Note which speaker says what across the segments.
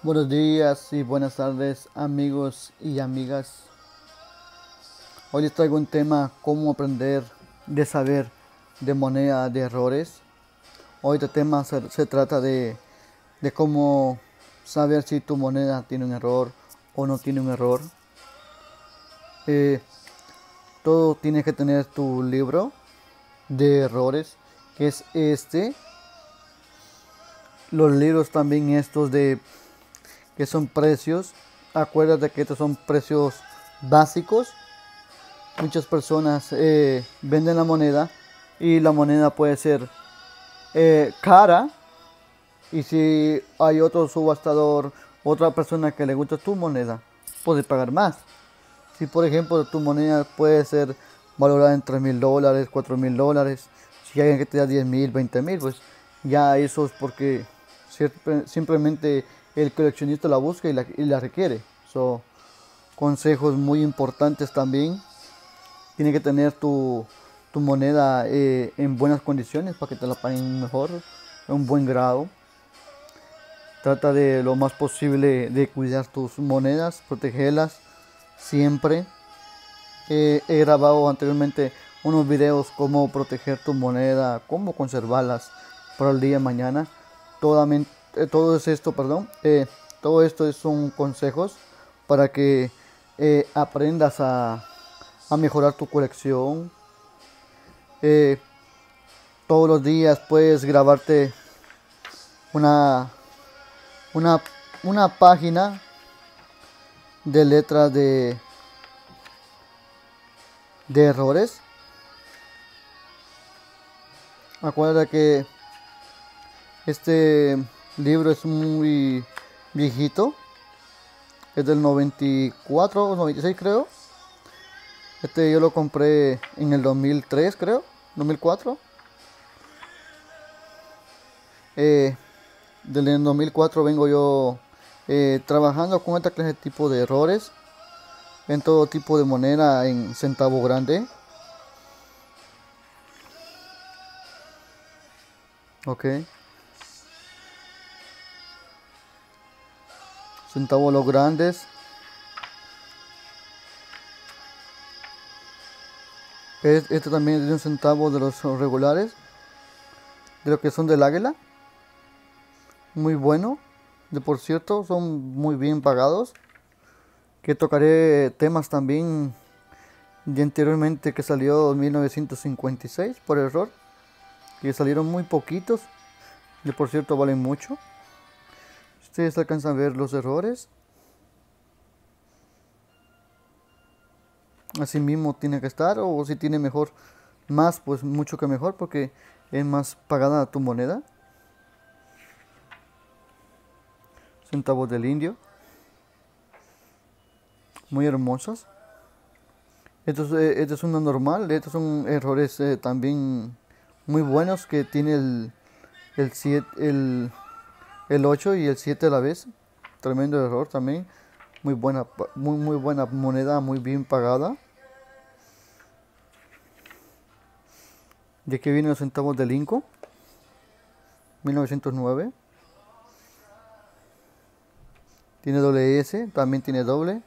Speaker 1: Buenos días y buenas tardes amigos y amigas. Hoy les traigo un tema, cómo aprender de saber de moneda de errores. Hoy este tema se, trata de, de, cómo saber si tu moneda tiene un error o no tiene un error. Eh, todo tiene que tener tu libro de errores, que es este. Los libros también estos de que son precios. Acuérdate que estos son precios básicos. Muchas personas eh, venden la moneda y la moneda puede ser eh, cara. Y si hay otro subastador, otra persona que le gusta tu moneda, puede pagar más. Si por ejemplo tu moneda puede ser valorada en 3 mil dólares, 4 mil dólares, si hay alguien que te da 10 mil, 20 mil, pues ya eso es porque simplemente el coleccionista la busca y la, requiere. Son consejos muy importantes también. Tiene que tener tu, moneda eh, en buenas condiciones para que te la paguen mejor, en un buen grado. Trata de lo más posible de cuidar tus monedas, protegerlas siempre. he grabado anteriormente unos videos cómo proteger tu moneda, cómo conservarlas para el día de mañana. Totalmente eh, todo es esto, perdón, eh, todo esto son consejos para que eh, aprendas a, mejorar tu colección. todos los días puedes grabarte una, una, una página de letras de, de errores. Acuérdate que este libro es muy viejito. Es del 94 o 96 creo. Este yo lo compré en el 2003 creo. 2004. Eh, desde el 2004 vengo yo eh, trabajando con esta clase de tipo de errores. En todo tipo de moneda en centavo grande. Ok. Centavos los grandes. Este también es de un centavo de los regulares de lo que son del águila. Muy bueno. De por cierto son muy bien pagados. Que tocaré temas también de anteriormente que salió en 1956 por error. Que salieron muy poquitos. De por cierto valen mucho Ustedes alcanzan a ver los errores. Así mismo tiene que estar, o si tiene mejor, más, pues mucho que mejor, porque es más pagada tu moneda. Centavos del indio. Muy hermosos. Esto es, esto es normal, estos son errores eh, también muy buenos que tiene el, el, el el 8 y el 7 a la vez. Tremendo error también. Muy buena, muy, muy buena moneda, muy bien pagada. De aquí vienen los centavos del Inco. 1909. Tiene doble S, también tiene doble.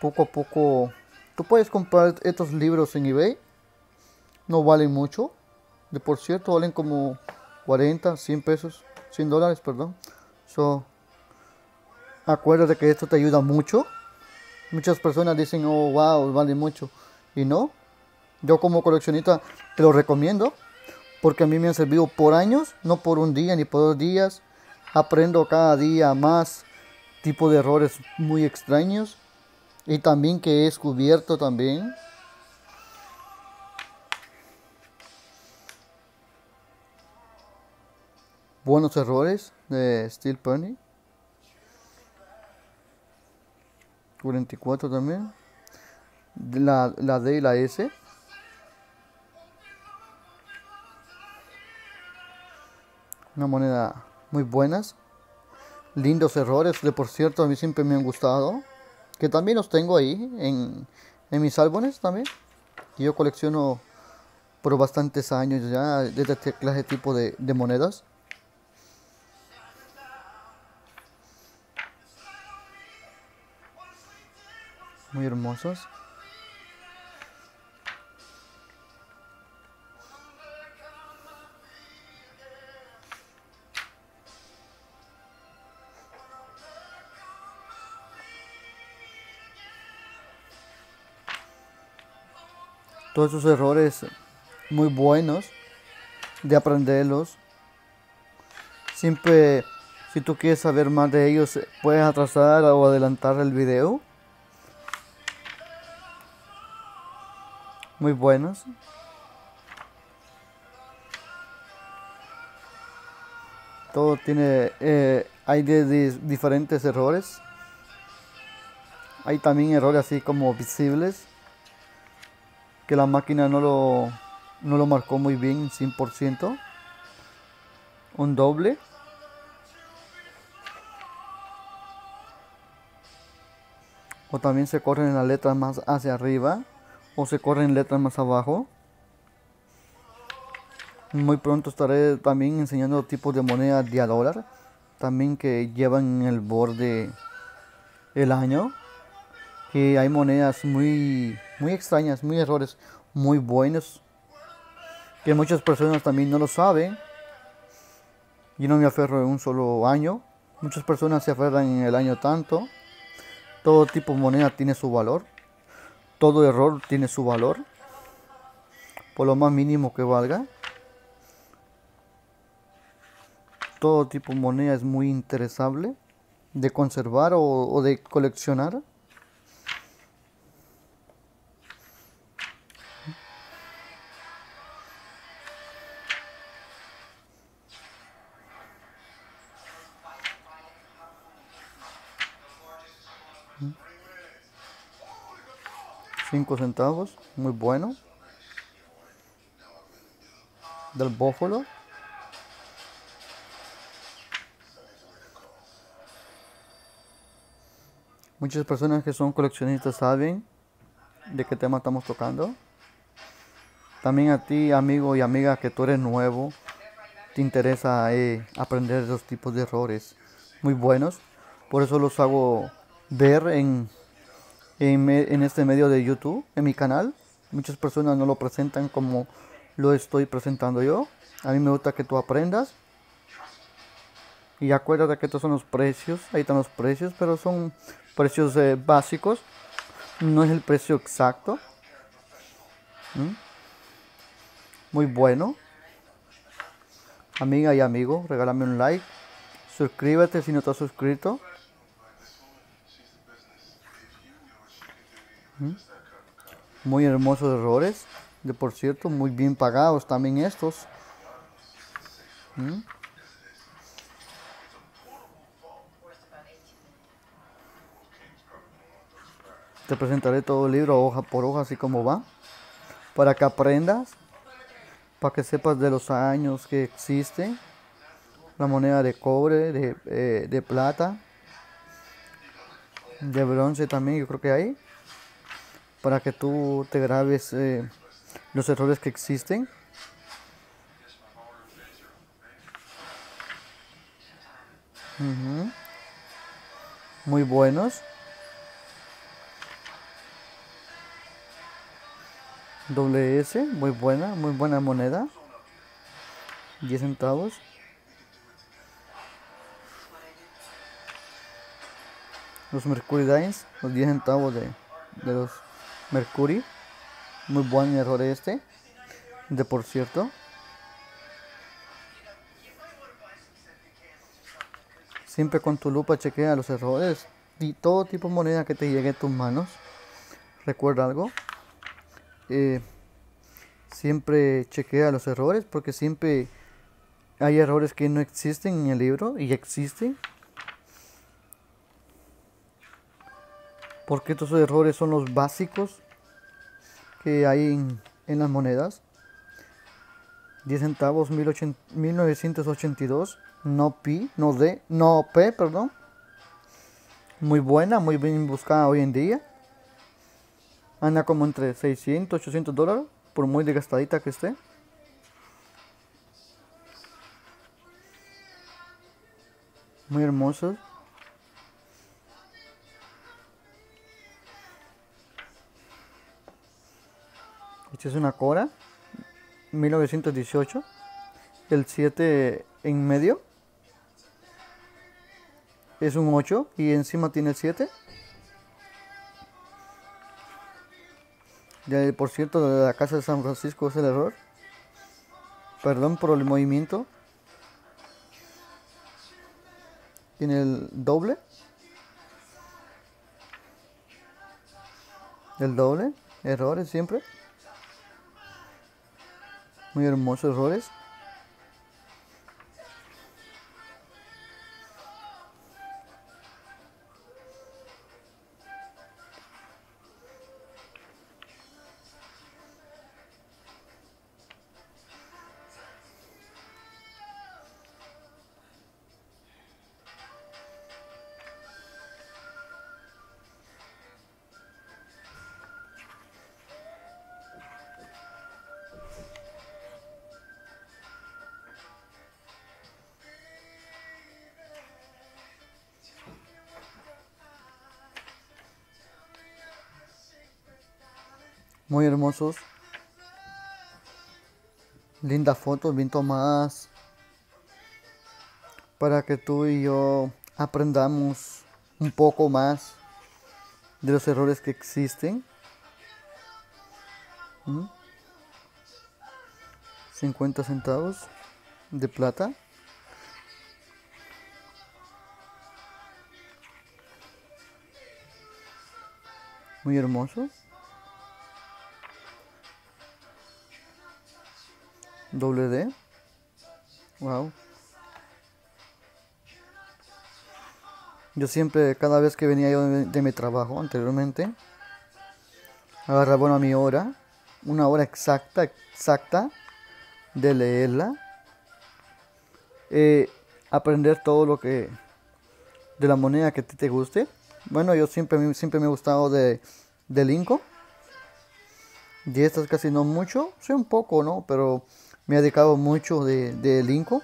Speaker 1: Poco a poco. Tú puedes comprar estos libros en eBay. No valen mucho de por cierto valen como 40, 100 pesos, 100 dólares, perdón. So, acuérdate que esto te ayuda mucho. Muchas personas dicen, oh, wow, vale mucho. Y no, yo como coleccionista te lo recomiendo porque a mí me han servido por años, no por un día ni por dos días. Aprendo cada día más tipo de errores muy extraños y también que he descubierto también buenos errores de Steel Pony. 44 también. La, la D y la S. Una moneda muy buenas. Lindos errores. De por cierto, a mí siempre me han gustado. Que también los tengo ahí en, en mis álbumes también. Y yo colecciono por bastantes años ya de este clase tipo de, de monedas. Muy hermosos. todos esos errores muy buenos de aprenderlos. Siempre, si tú quieres saber más de ellos, puedes atrasar o adelantar el video. Muy buenos. Todo tiene, eh, hay diferentes errores. Hay también errores así como visibles que la máquina no lo, no lo marcó muy bien 100%. Un doble. O también se corren las letras más hacia arriba. O se corren letras más abajo. Muy pronto estaré también enseñando tipos de moneda de a dólar. También que llevan el borde el año. Que hay monedas muy muy extrañas, muy errores muy buenos, que muchas personas también no lo saben. Yo no me aferro en un solo año, muchas personas se aferran en el año tanto. Todo tipo de moneda tiene su valor, todo error tiene su valor, por lo más mínimo que valga. Todo tipo de moneda es muy interesable de conservar o de coleccionar. 5 centavos, muy bueno. Del bófalo. Muchas personas que son coleccionistas saben de qué tema estamos tocando. También a ti, amigo y amiga, que tú eres nuevo, te interesa eh, aprender esos tipos de errores muy buenos. Por eso los hago ver en en, este medio de YouTube, en mi canal. Muchas personas no lo presentan como lo estoy presentando yo. A mí me gusta que tú aprendas. Y acuérdate que estos son los precios. Ahí están los precios, pero son precios eh, básicos. No es el precio exacto. ¿Mm? Muy bueno. Amiga y amigo, regálame un like. Suscríbete si no estás suscrito. Muy hermosos errores, de por cierto, muy bien pagados también estos. Te presentaré todo el libro hoja por hoja, así como va, para que aprendas, para que sepas de los años que existe, la moneda de cobre, de, eh, de plata, de bronce también, yo creo que hay para que tú te grabes eh, los errores que existen. Muy buenos. Doble S, muy buena, muy buena moneda. 10 centavos. Los Mercury Dimes, los 10 centavos de, de los Mercury. Muy buen error este. De por cierto. Siempre con tu lupa chequea los errores y todo tipo de moneda que te llegue a tus manos. Recuerda algo. Eh, siempre chequea los errores porque siempre hay errores que no existen en el libro y existen. Porque estos errores son los básicos que hay en, las monedas. 10 centavos 1982 no pi no d no p perdón. Muy buena muy bien buscada hoy en día. Anda como entre 600 800 dólares por muy desgastadita que esté. Muy hermosos Es una Cora 1918. El 7 en medio es un 8 y encima tiene el 7. Ya, por cierto, de la casa de San Francisco es el error. Perdón por el movimiento. Tiene el doble. El doble. Errores siempre. Muy hermosos errores. Muy hermosos. Lindas fotos bien tomadas. Para que tú y yo aprendamos un poco más de los errores que existen. 50 centavos de plata. Muy hermoso. Doble D. Wow. Yo siempre, cada vez que venía yo de, mi trabajo anteriormente, agarraba a mi hora, una hora exacta, exacta de leerla, eh, aprender todo lo que de la moneda que te, te guste. Bueno, yo siempre, siempre me he gustado de, de Lincoln. Y estas casi no mucho, sí un poco, ¿no? Pero me ha dedicado mucho de, de Lincoln.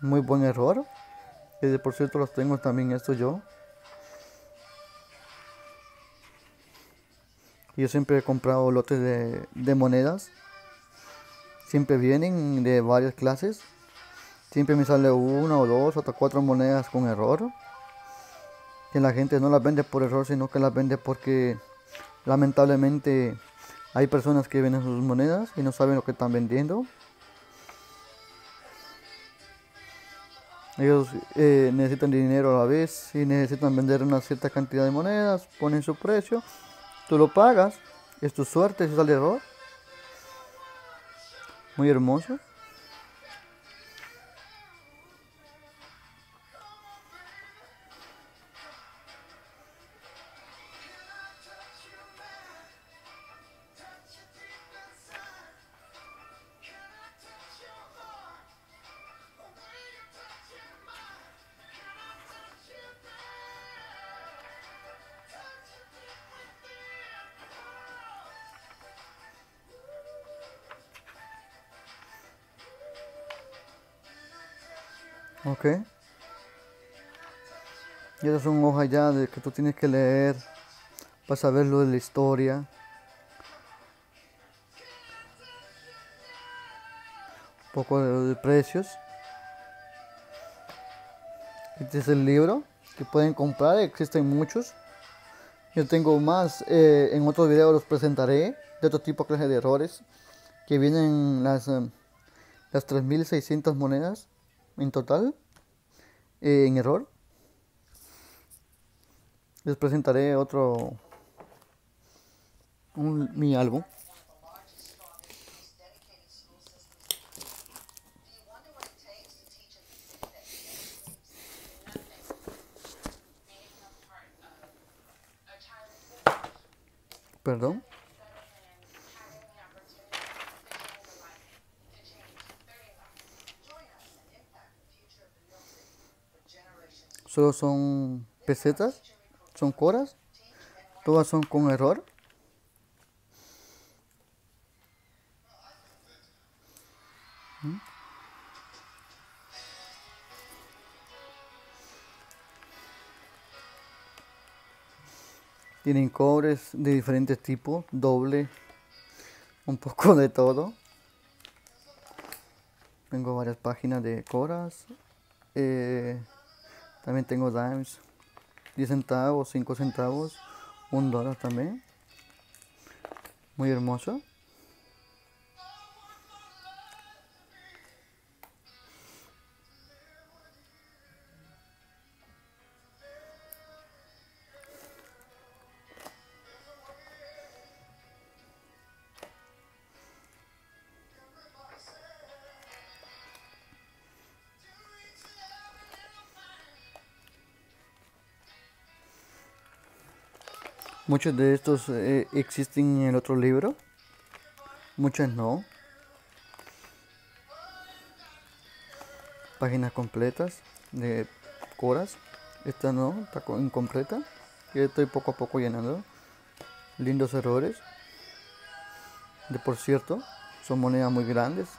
Speaker 1: Muy buen error. Y por cierto los tengo también esto yo. Yo siempre he comprado lotes de, de monedas. Siempre vienen de varias clases. Siempre me sale una o dos, hasta cuatro monedas con error que la gente no las vende por error, sino que las vende porque lamentablemente hay personas que venden sus monedas y no saben lo que están vendiendo. Ellos eh, necesitan dinero a la vez y necesitan vender una cierta cantidad de monedas, ponen su precio, tú lo pagas, es tu suerte si sale error. Muy hermoso. Ok. Y esas son hojas ya de que tú tienes que leer para saber lo de la historia. Un poco de, precios. Este es el libro que pueden comprar, existen muchos. Yo tengo más, eh, en otros videos los presentaré de otro tipo de errores que vienen las, eh, las 3600 monedas en total eh, en error. Les presentaré otro mi álbum. Perdón. Solo son pesetas, son coras, todas son con error. ¿Mm? Tienen cobres de diferentes tipos, doble, un poco de todo. Tengo varias páginas de coras. Eh, también tengo dimes, 10 centavos, 5 centavos, 1 dólar también. Muy hermoso. Muchos de estos eh, existen en el otro libro, muchos no. Páginas completas de coras. Esta no, está incompleta. Yo estoy poco a poco llenando. Lindos errores. De por cierto, son monedas muy grandes.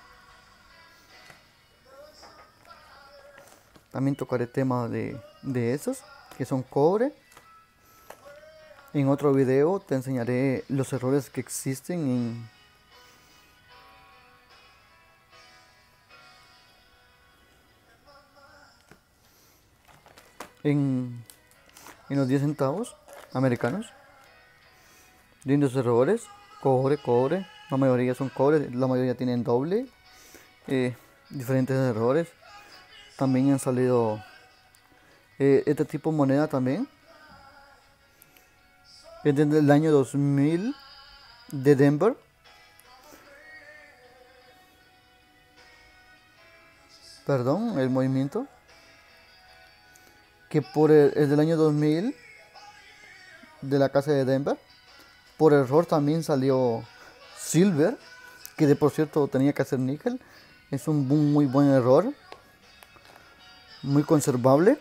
Speaker 1: También tocaré temas de, de esos, que son cobre en otro video te enseñaré los errores que existen en, en, los 10 centavos americanos. Lindos errores, cobre, cobre, la mayoría son cobre, la mayoría tienen doble, eh, diferentes errores. También han salido eh, este tipo de moneda también es desde el año 2000 de Denver. Perdón, el movimiento. Que por el, es del año 2000 de la casa de Denver. Por error también salió Silver, que de por cierto tenía que hacer níquel. Es un muy buen error. Muy conservable.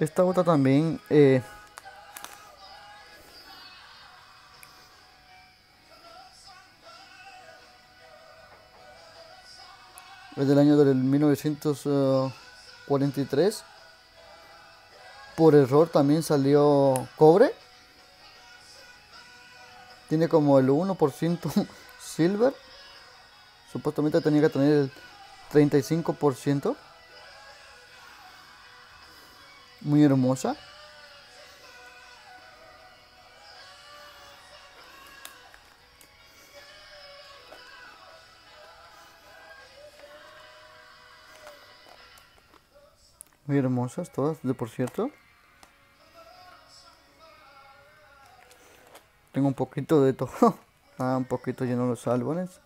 Speaker 1: Esta otra también eh, es del año del 1943. Por error también salió cobre. Tiene como el 1% silver. Supuestamente tenía que tener el 35% muy hermosa. Muy hermosas todas, de por cierto. Tengo un poquito de todo. ah, un poquito lleno los álbumes.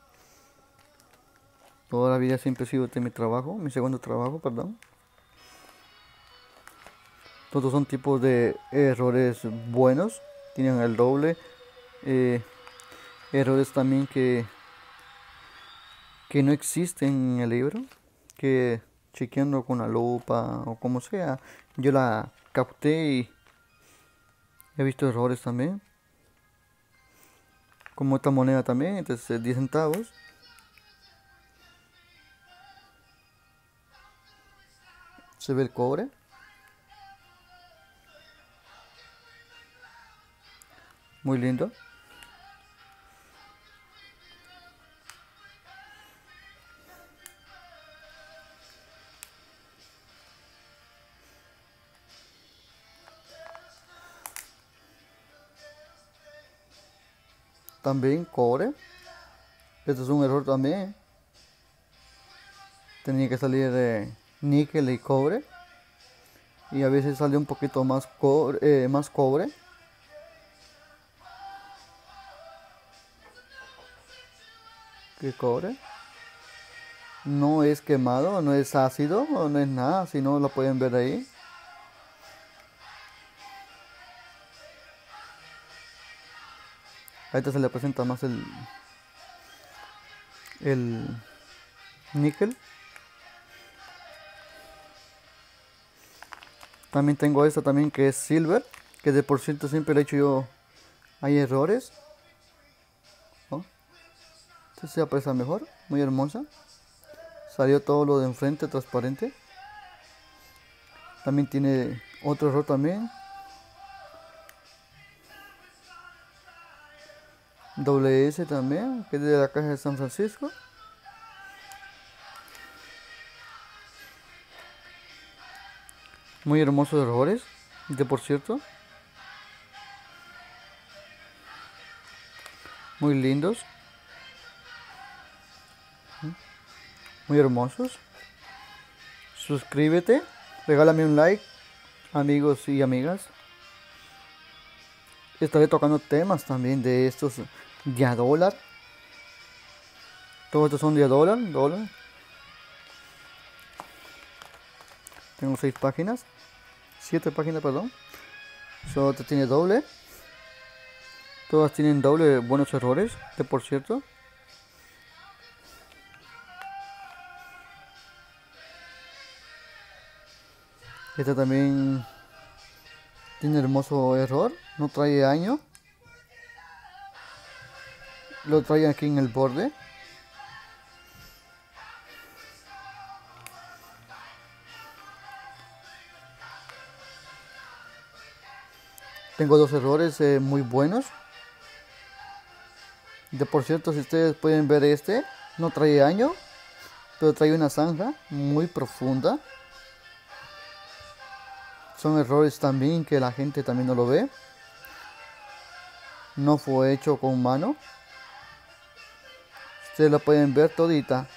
Speaker 1: Toda la vida siempre he sido de mi trabajo, mi segundo trabajo, perdón. Todos son tipos de errores buenos, tienen el doble. Eh, errores también que, que no existen en el libro, que chequeando con la lupa o como sea, yo la capté y he visto errores también. Como esta moneda también, entonces 10 centavos. Se ve el cobre. Muy lindo. También cobre. Esto es un error también. Tenía que salir de níquel y cobre. Y a veces sale un poquito más cobre. Eh, más cobre. Que cobre. No es quemado, no es ácido, no es nada, si no lo pueden ver ahí. A se le presenta más el el níquel. También tengo esta también que es silver, que de por ciento siempre le he hecho yo hay errores se aprecia mejor, muy hermosa. Salió todo lo de enfrente transparente. También tiene otro error también. WS también, que es de la caja de San Francisco. Muy hermosos errores, de por cierto. Muy lindos. Muy hermosos. Suscríbete, regálame un like, amigos y amigas. Estaré tocando temas también de estos de a dólar. Todos estos son de a dólar. Tengo seis páginas. Siete páginas, perdón. Solo tiene doble. Todas tienen doble buenos errores, de por cierto. Este también tiene hermoso error, no trae año. Lo trae aquí en el borde. Tengo dos errores eh, muy buenos. De por cierto, si ustedes pueden ver este, no trae año, pero trae una zanja muy profunda. Son errores también que la gente también no lo ve. No fue hecho con mano. Ustedes lo pueden ver todita.